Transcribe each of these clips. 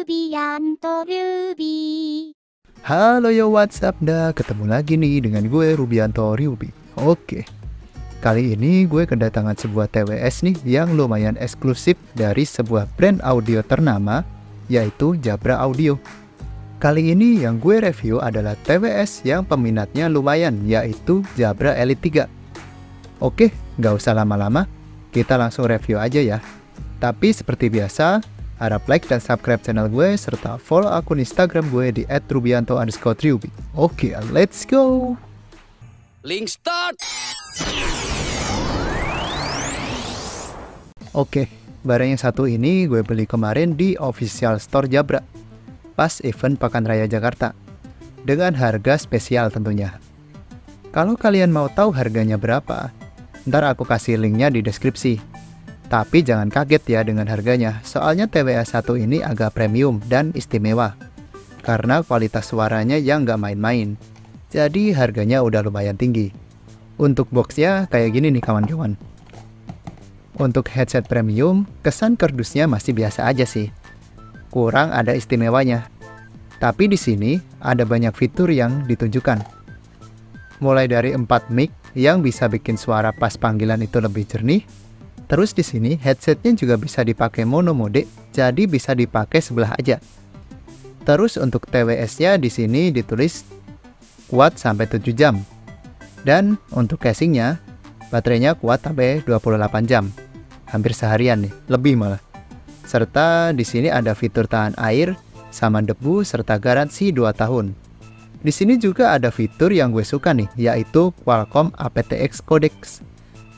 Rubianto Ruby. Halo yo what's up dah, ketemu lagi nih dengan gue Rubianto Ruby. Oke, kali ini gue kedatangan sebuah TWS nih yang lumayan eksklusif dari sebuah brand audio ternama yaitu Jabra Audio. Kali ini yang gue review adalah TWS yang peminatnya lumayan yaitu Jabra Elite 3. Oke, nggak usah lama-lama, kita langsung review aja ya. Tapi seperti biasa, Harap like dan subscribe channel gue serta follow akun Instagram gue di @rubianto underscore Oke, let's go. Link start. Oke, barang yang satu ini gue beli kemarin di official store Jabra. Pas event Pakan Raya Jakarta. Dengan harga spesial tentunya. Kalau kalian mau tahu harganya berapa, ntar aku kasih linknya di deskripsi. Tapi jangan kaget ya dengan harganya, soalnya TWS 1 ini agak premium dan istimewa. Karena kualitas suaranya yang nggak main-main. Jadi harganya udah lumayan tinggi. Untuk boxnya kayak gini nih kawan-kawan. Untuk headset premium, kesan kerdusnya masih biasa aja sih. Kurang ada istimewanya. Tapi di sini ada banyak fitur yang ditunjukkan. Mulai dari 4 mic yang bisa bikin suara pas panggilan itu lebih jernih, Terus di sini headsetnya juga bisa dipakai mono mode, jadi bisa dipakai sebelah aja. Terus untuk TWS-nya di sini ditulis kuat sampai 7 jam. Dan untuk casingnya, baterainya kuat sampai 28 jam. Hampir seharian nih, lebih malah. Serta di sini ada fitur tahan air, sama debu, serta garansi 2 tahun. Di sini juga ada fitur yang gue suka nih, yaitu Qualcomm aptX Codex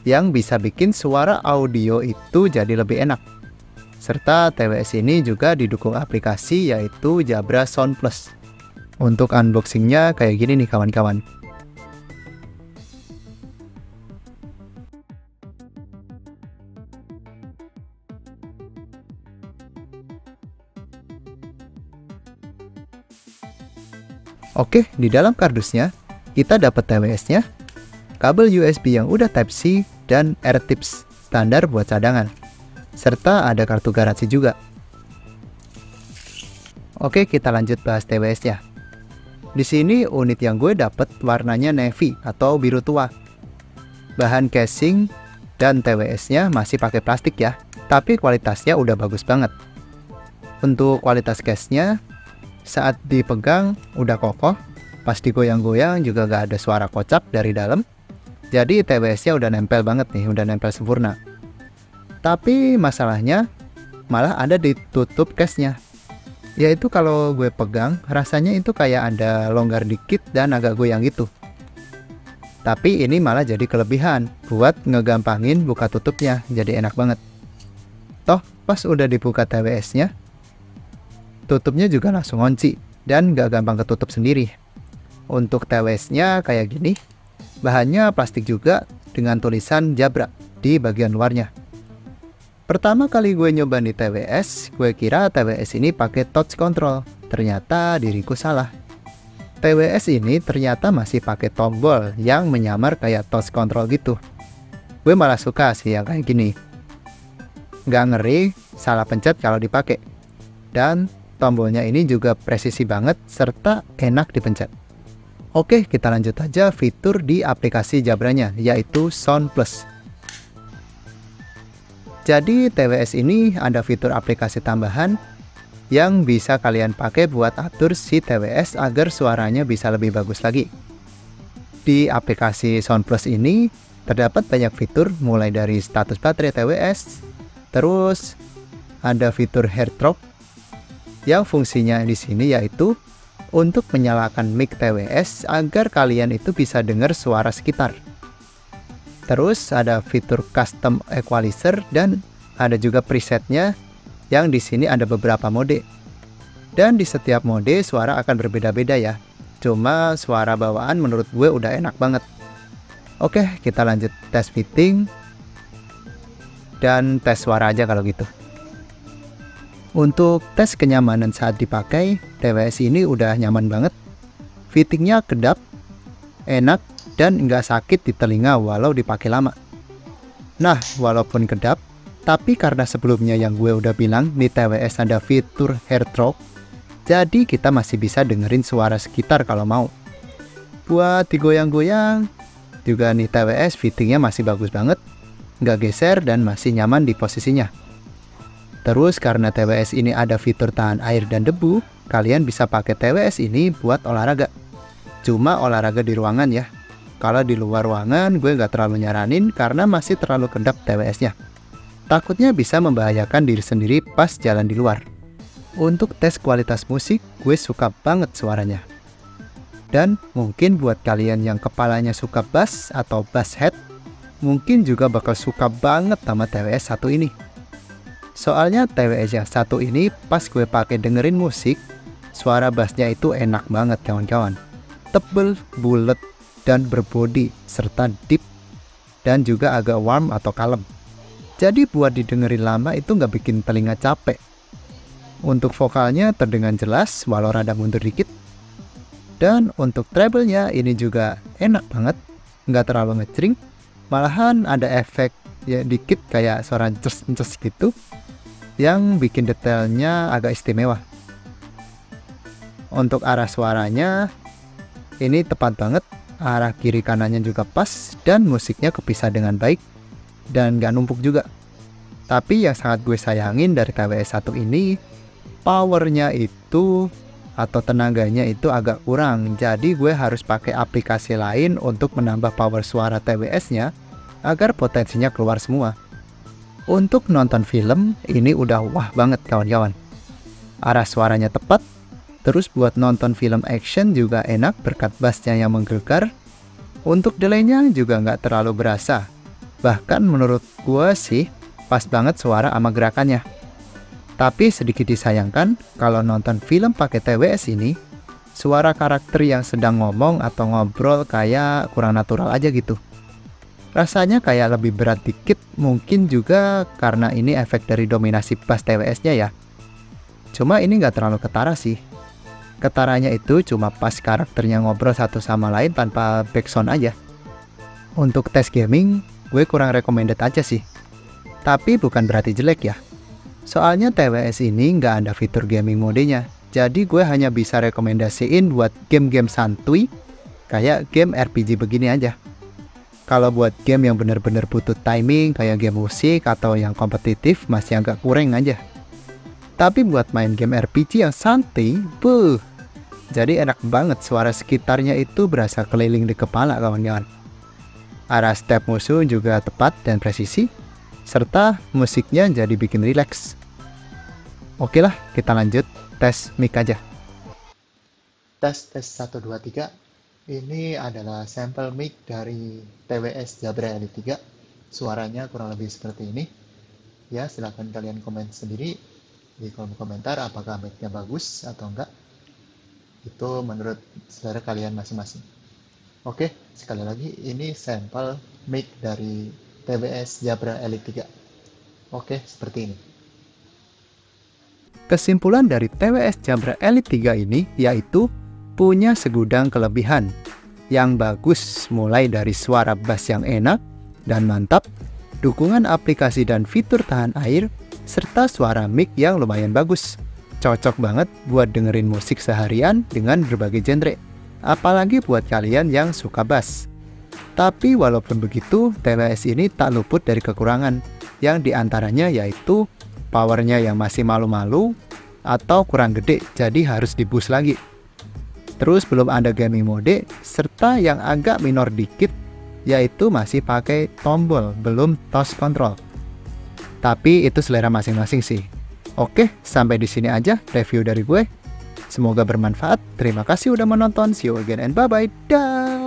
yang bisa bikin suara audio itu jadi lebih enak. Serta TWS ini juga didukung aplikasi yaitu Jabra Sound Plus. Untuk unboxingnya kayak gini nih kawan-kawan. Oke, di dalam kardusnya kita dapat TWS-nya, kabel USB yang udah Type-C, dan AirTips standar buat cadangan. Serta ada kartu garansi juga. Oke, kita lanjut bahas TWS ya. Di sini unit yang gue dapet warnanya navy atau biru tua. Bahan casing dan TWS-nya masih pakai plastik ya, tapi kualitasnya udah bagus banget. Untuk kualitas case-nya, saat dipegang udah kokoh, pas digoyang-goyang juga gak ada suara kocak dari dalam, jadi TWS-nya udah nempel banget nih, udah nempel sempurna. Tapi masalahnya malah ada di tutup case-nya. Yaitu kalau gue pegang, rasanya itu kayak ada longgar dikit dan agak goyang gitu. Tapi ini malah jadi kelebihan buat ngegampangin buka tutupnya, jadi enak banget. Toh, pas udah dibuka TWS-nya, tutupnya juga langsung ngunci dan gak gampang ketutup sendiri. Untuk TWS-nya kayak gini, Bahannya plastik juga dengan tulisan Jabra di bagian luarnya. Pertama kali gue nyoba di TWS, gue kira TWS ini pakai touch control. Ternyata diriku salah. TWS ini ternyata masih pakai tombol yang menyamar kayak touch control gitu. Gue malah suka sih yang kayak gini. Gak ngeri, salah pencet kalau dipakai. Dan tombolnya ini juga presisi banget serta enak dipencet. Oke, kita lanjut aja fitur di aplikasi Jabranya, yaitu Sound Plus. Jadi TWS ini ada fitur aplikasi tambahan yang bisa kalian pakai buat atur si TWS agar suaranya bisa lebih bagus lagi. Di aplikasi Sound Plus ini terdapat banyak fitur mulai dari status baterai TWS, terus ada fitur drop yang fungsinya di sini yaitu untuk menyalakan mic TWS agar kalian itu bisa dengar suara sekitar. Terus ada fitur custom equalizer dan ada juga presetnya yang di sini ada beberapa mode. Dan di setiap mode suara akan berbeda-beda ya. Cuma suara bawaan menurut gue udah enak banget. Oke, kita lanjut tes fitting dan tes suara aja kalau gitu. Untuk tes kenyamanan saat dipakai, TWS ini udah nyaman banget. Fittingnya kedap, enak, dan nggak sakit di telinga walau dipakai lama. Nah, walaupun kedap, Tapi karena sebelumnya yang gue udah bilang di TWS ada fitur hair drop, jadi kita masih bisa dengerin suara sekitar kalau mau. Buat digoyang-goyang, juga nih TWS fittingnya masih bagus banget, nggak geser dan masih nyaman di posisinya. Terus karena TWS ini ada fitur tahan air dan debu, kalian bisa pakai TWS ini buat olahraga. Cuma olahraga di ruangan ya. Kalau di luar ruangan gue nggak terlalu nyaranin karena masih terlalu kedap TWS-nya. Takutnya bisa membahayakan diri sendiri pas jalan di luar. Untuk tes kualitas musik, gue suka banget suaranya. Dan mungkin buat kalian yang kepalanya suka bass atau bass head, mungkin juga bakal suka banget sama TWS satu ini. Soalnya TWS yang satu ini pas gue pakai dengerin musik, suara bassnya itu enak banget kawan-kawan. Tebel, bulat, dan berbodi, serta deep, dan juga agak warm atau kalem. Jadi buat didengerin lama itu nggak bikin telinga capek. Untuk vokalnya terdengar jelas walau rada mundur dikit. Dan untuk treble-nya ini juga enak banget, nggak terlalu ngecering. Malahan ada efek ya dikit kayak suara cus-cus gitu yang bikin detailnya agak istimewa. Untuk arah suaranya ini tepat banget, arah kiri kanannya juga pas dan musiknya kepisah dengan baik dan gak numpuk juga. Tapi yang sangat gue sayangin dari TWS 1 ini, powernya itu atau tenaganya itu agak kurang. Jadi gue harus pakai aplikasi lain untuk menambah power suara TWS-nya agar potensinya keluar semua. Untuk nonton film, ini udah wah banget kawan-kawan. Arah suaranya tepat, terus buat nonton film action juga enak berkat bassnya yang menggelegar. Untuk delaynya juga nggak terlalu berasa, Bahkan menurut gue sih pas banget suara sama gerakannya. Tapi sedikit disayangkan kalau nonton film pakai TWS ini, suara karakter yang sedang ngomong atau ngobrol kayak kurang natural aja gitu. Rasanya kayak lebih berat dikit, mungkin juga karena ini efek dari dominasi bass TWS-nya ya. Cuma ini nggak terlalu ketara sih. Ketaranya itu cuma pas karakternya ngobrol satu sama lain tanpa backsound aja. Untuk tes gaming, gue kurang recommended aja sih. Tapi bukan berarti jelek ya. Soalnya TWS ini nggak ada fitur gaming modenya, jadi gue hanya bisa rekomendasiin buat game-game santuy, kayak game RPG begini aja. Kalau buat game yang bener-bener butuh timing, kayak game musik atau yang kompetitif, masih agak kurang aja. Tapi buat main game RPG yang santai, buh, jadi enak banget suara sekitarnya itu berasa keliling di kepala kawan-kawan. Arah step musuh juga tepat dan presisi, serta musiknya jadi bikin rileks. Oke lah, kita lanjut tes mic aja. Tes tes 1 2 3. Ini adalah sampel mic dari TWS Jabra Elite 3. Suaranya kurang lebih seperti ini. Ya, silahkan kalian komen sendiri di kolom komentar apakah mic-nya bagus atau enggak. Itu menurut selera kalian masing-masing. Oke, sekali lagi ini sampel mic dari TWS Jabra Elite 3. Oke, seperti ini. Kesimpulan dari TWS Jabra Elite 3 ini yaitu punya segudang kelebihan yang bagus mulai dari suara bass yang enak dan mantap, dukungan aplikasi dan fitur tahan air, serta suara mic yang lumayan bagus. Cocok banget buat dengerin musik seharian dengan berbagai genre apalagi buat kalian yang suka bass. Tapi walaupun begitu, TWS ini tak luput dari kekurangan, yang di antaranya yaitu powernya yang masih malu-malu atau kurang gede, jadi harus dibus lagi. Terus belum ada gaming mode, serta yang agak minor dikit, yaitu masih pakai tombol, belum touch control. Tapi itu selera masing-masing sih. Oke, sampai di sini aja review dari gue. Semoga bermanfaat. Terima kasih udah menonton. See you again and bye-bye. Dah.